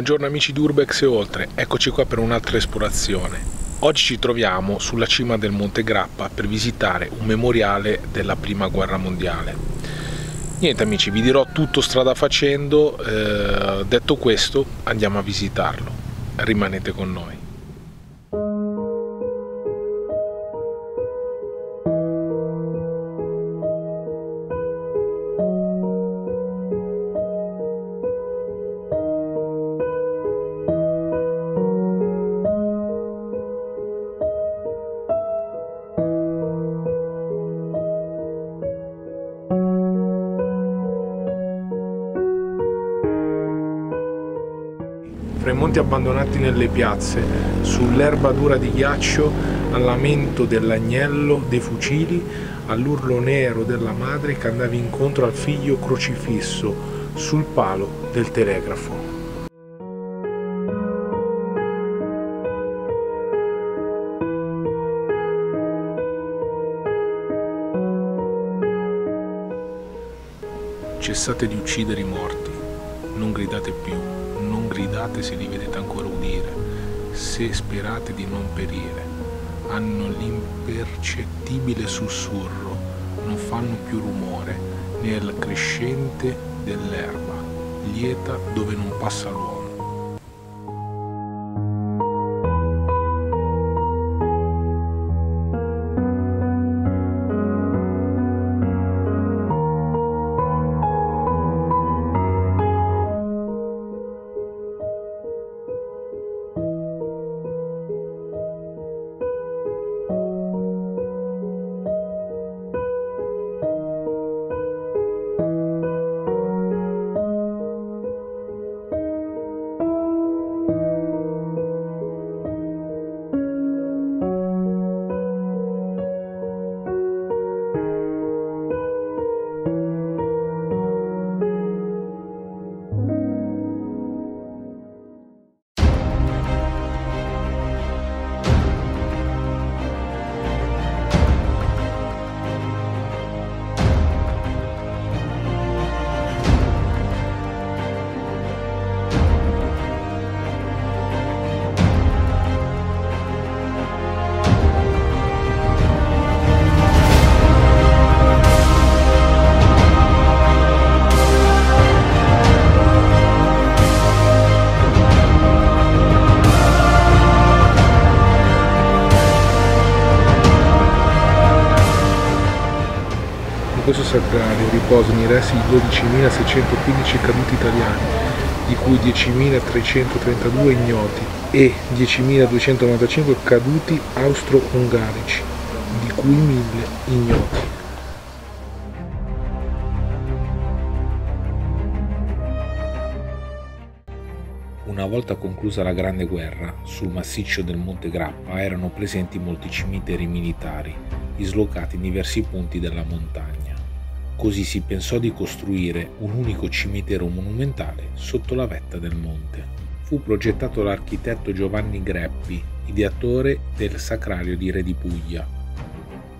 Buongiorno amici di Urbex e oltre, eccoci qua per un'altra esplorazione. Oggi ci troviamo sulla cima del Monte Grappa per visitare un memoriale della Prima Guerra Mondiale. Niente amici, vi dirò tutto strada facendo, eh, detto questo andiamo a visitarlo. Rimanete con noi. Abbandonati nelle piazze, sull'erba dura di ghiaccio, al lamento dell'agnello dei fucili, all'urlo nero della madre che andava incontro al figlio crocifisso sul palo del telegrafo. Cessate di uccidere i morti, non gridate più, gridate se li vedete ancora udire, se sperate di non perire. Hanno l'impercettibile sussurro, non fanno più rumore nel crescente dell'erba, lieta dove non passa l'uomo. Sacrario riposano i resti di 12.615 caduti italiani, di cui 10.332 ignoti e 10.295 caduti austro-ungarici, di cui 1.000 ignoti. Una volta conclusa la Grande Guerra, sul massiccio del Monte Grappa erano presenti molti cimiteri militari, dislocati in diversi punti della montagna. Così si pensò di costruire un unico cimitero monumentale sotto la vetta del monte. Fu progettato dall'architetto Giovanni Greppi, ideatore del Sacrario di Re di Puglia.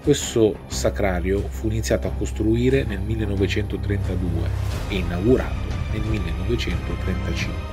Questo sacrario fu iniziato a costruire nel 1932 e inaugurato nel 1935.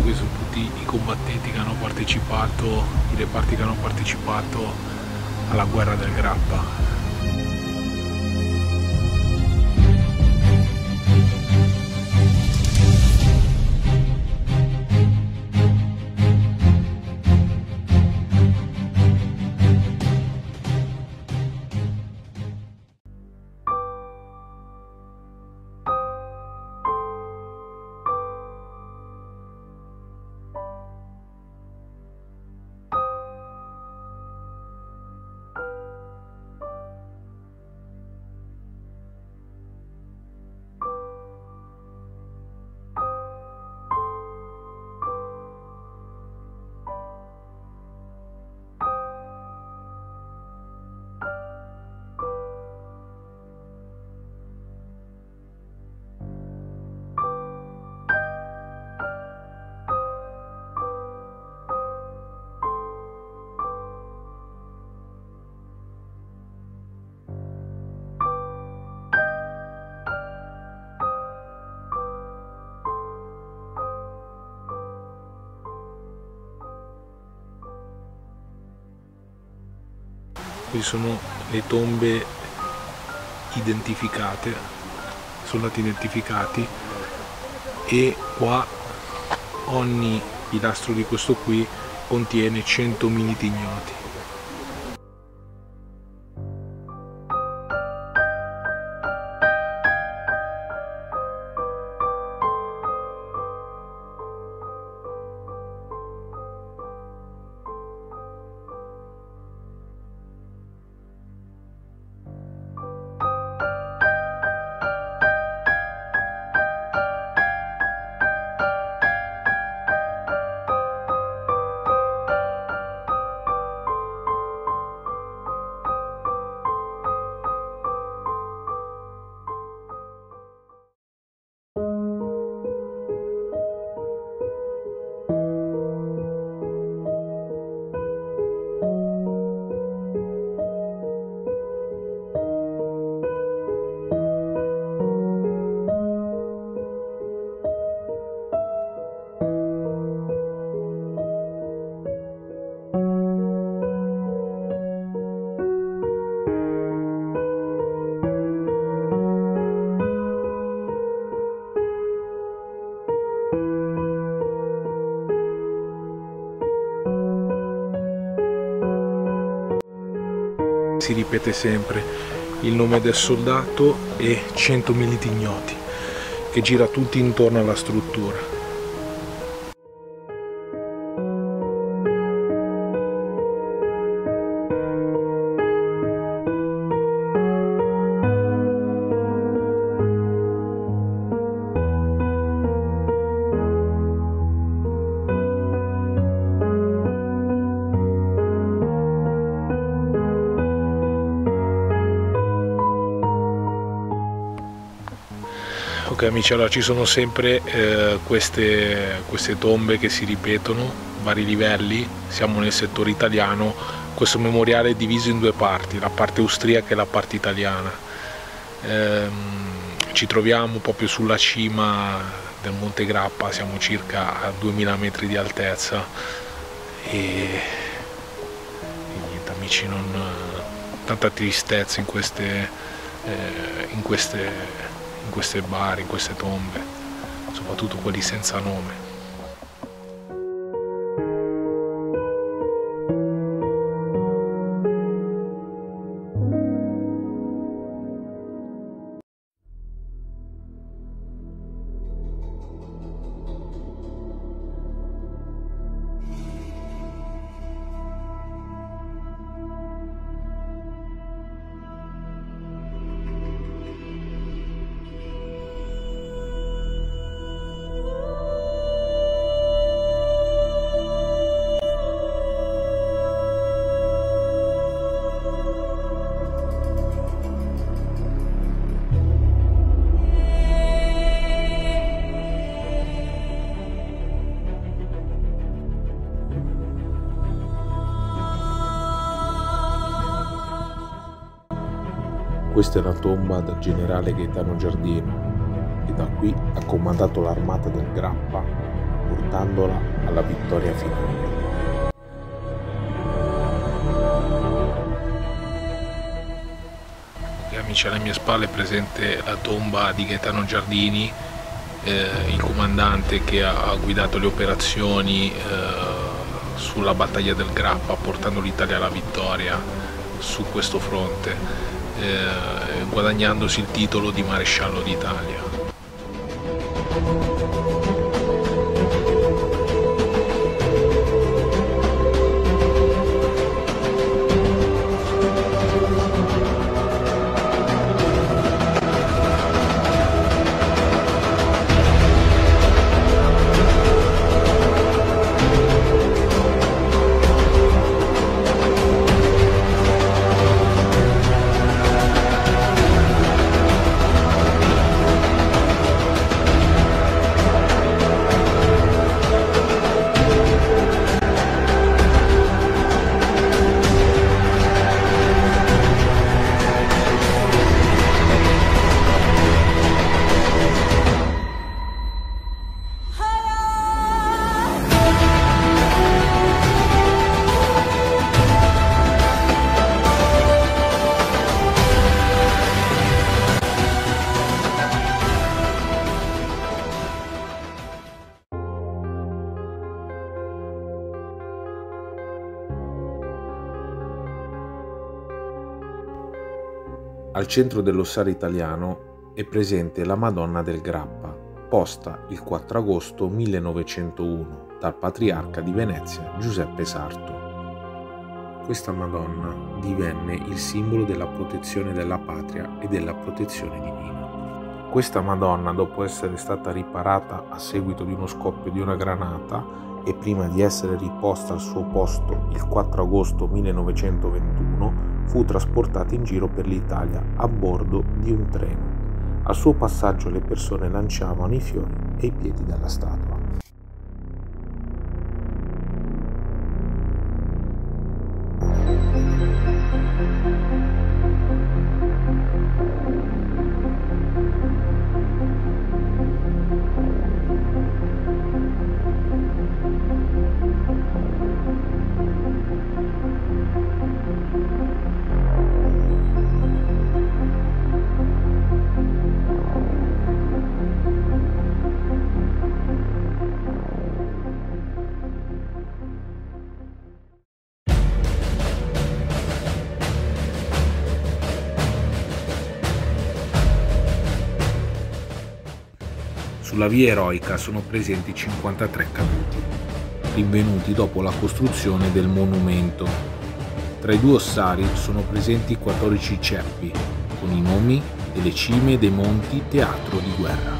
qui sono tutti i combattenti che hanno partecipato, i reparti che hanno partecipato alla guerra del Grappa. Qui sono le tombe identificate soldati identificati. E qua ogni pilastro di questo qui contiene 100 militi ignoti ripete sempre il nome del soldato e 100 militi ignoti che gira tutti intorno alla struttura amici, allora ci sono sempre eh, queste, queste tombe che si ripetono, vari livelli, siamo nel settore italiano, questo memoriale è diviso in due parti, la parte austriaca e la parte italiana. Eh, ci troviamo proprio sulla cima del Monte Grappa, siamo circa a 2000 metri di altezza e, e niente amici, non, tanta tristezza in queste, eh, in queste in queste bar, in queste tombe, soprattutto quelli senza nome. Questa è la tomba del generale Gaetano Giardino, che da qui ha comandato l'armata del Grappa, portandola alla vittoria finale. amici alle mie spalle è presente la tomba di Gaetano Giardini, eh, il comandante che ha guidato le operazioni eh, sulla battaglia del Grappa portando l'Italia alla vittoria su questo fronte guadagnandosi il titolo di maresciallo d'Italia. Al centro dell'ossare italiano è presente la Madonna del Grappa, posta il 4 agosto 1901 dal patriarca di Venezia Giuseppe Sarto. Questa Madonna divenne il simbolo della protezione della patria e della protezione divina. Questa Madonna, dopo essere stata riparata a seguito di uno scoppio di una granata e prima di essere riposta al suo posto il 4 agosto 1921, fu trasportata in giro per l'Italia a bordo di un treno. Al suo passaggio le persone lanciavano i fiori e i piedi dalla statua. Sulla via eroica sono presenti 53 caduti, rinvenuti dopo la costruzione del monumento. Tra i due ossari sono presenti 14 ceppi, con i nomi delle cime dei monti teatro di guerra.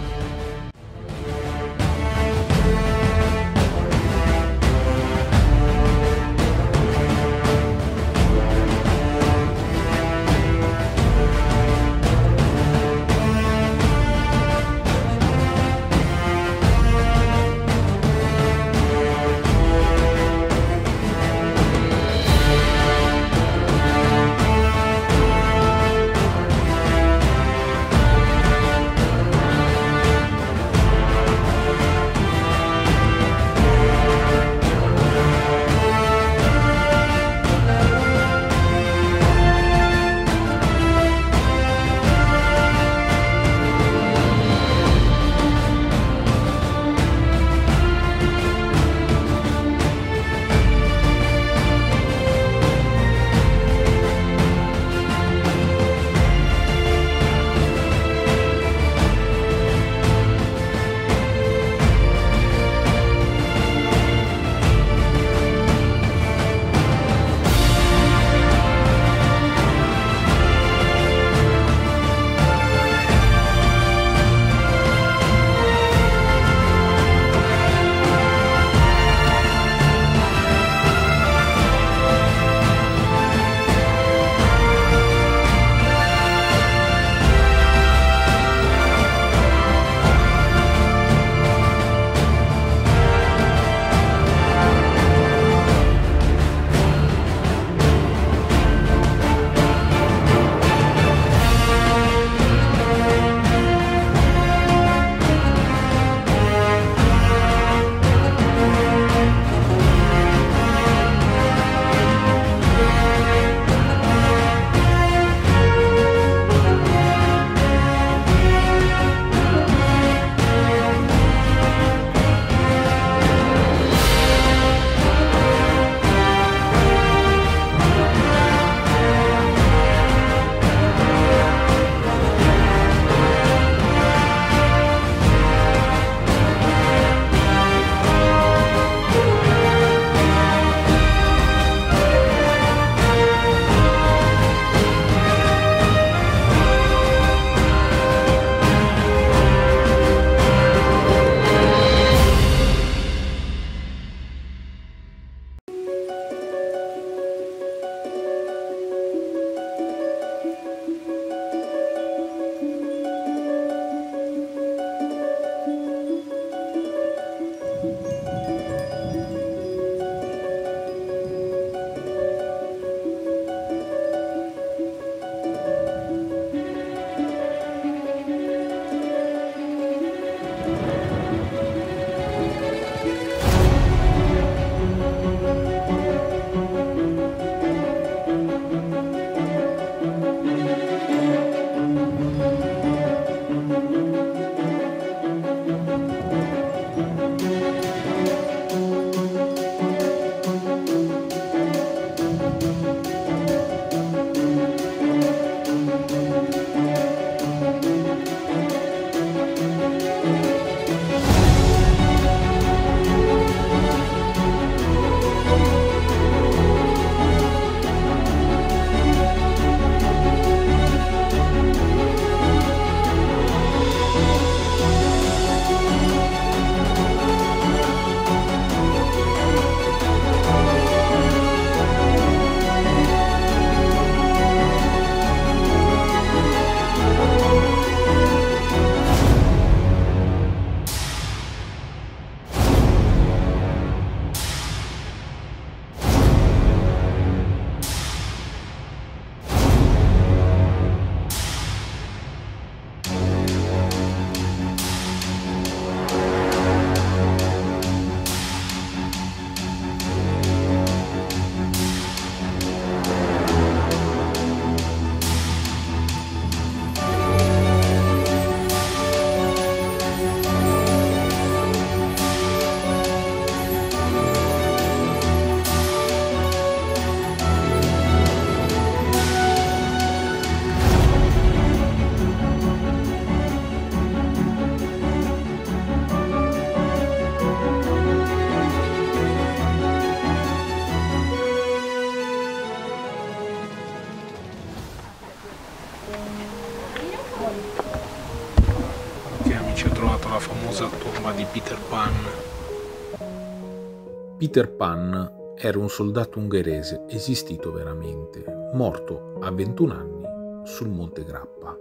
Peter Pan era un soldato ungherese esistito veramente, morto a 21 anni sul Monte Grappa.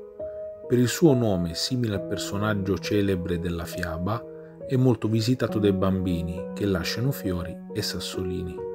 Per il suo nome simile al personaggio celebre della fiaba, è molto visitato dai bambini che lasciano fiori e sassolini.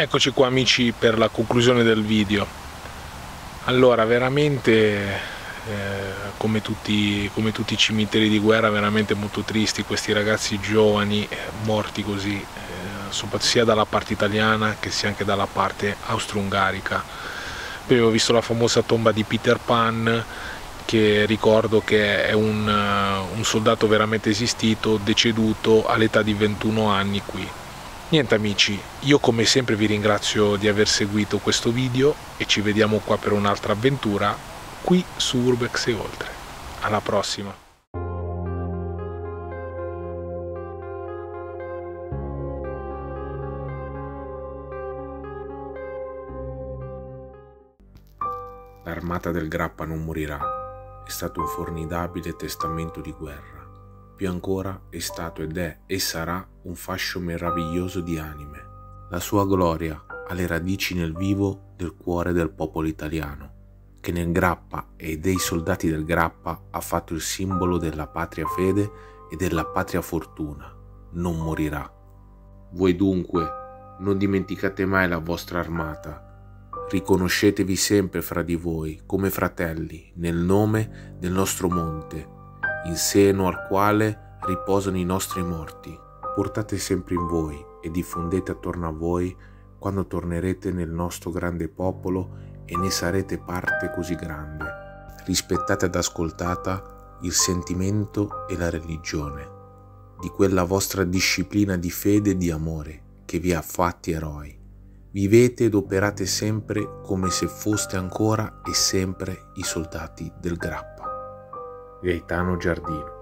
Eccoci qua amici per la conclusione del video. Allora, veramente, eh, come, tutti, come, tutti, i cimiteri di guerra, veramente molto tristi questi ragazzi giovani eh, morti così, eh, sia dalla parte italiana che sia anche dalla parte austro-ungarica. Poi ho visto la famosa tomba di Peter Pan, che ricordo che è un, un soldato veramente esistito, deceduto all'età di 21 anni qui. Niente amici, io come sempre vi ringrazio di aver seguito questo video e ci vediamo qua per un'altra avventura qui su Urbex e oltre. Alla prossima! L'armata del Grappa non morirà, è stato un formidabile testamento di guerra più ancora è stato ed è e sarà un fascio meraviglioso di anime. La sua gloria ha le radici nel vivo del cuore del popolo italiano, che nel Grappa e dei soldati del Grappa ha fatto il simbolo della patria fede e della patria fortuna. Non morirà. Voi dunque non dimenticate mai la vostra armata. Riconoscetevi sempre fra di voi come fratelli nel nome del nostro monte in seno al quale riposano i nostri morti. Portate sempre in voi e diffondete attorno a voi quando tornerete nel nostro grande popolo e ne sarete parte così grande. Rispettate ed ascoltate il sentimento e la religione di quella vostra disciplina di fede e di amore che vi ha fatti eroi. Vivete ed operate sempre come se foste ancora e sempre i soldati del Grappa. Gaetano Giardino.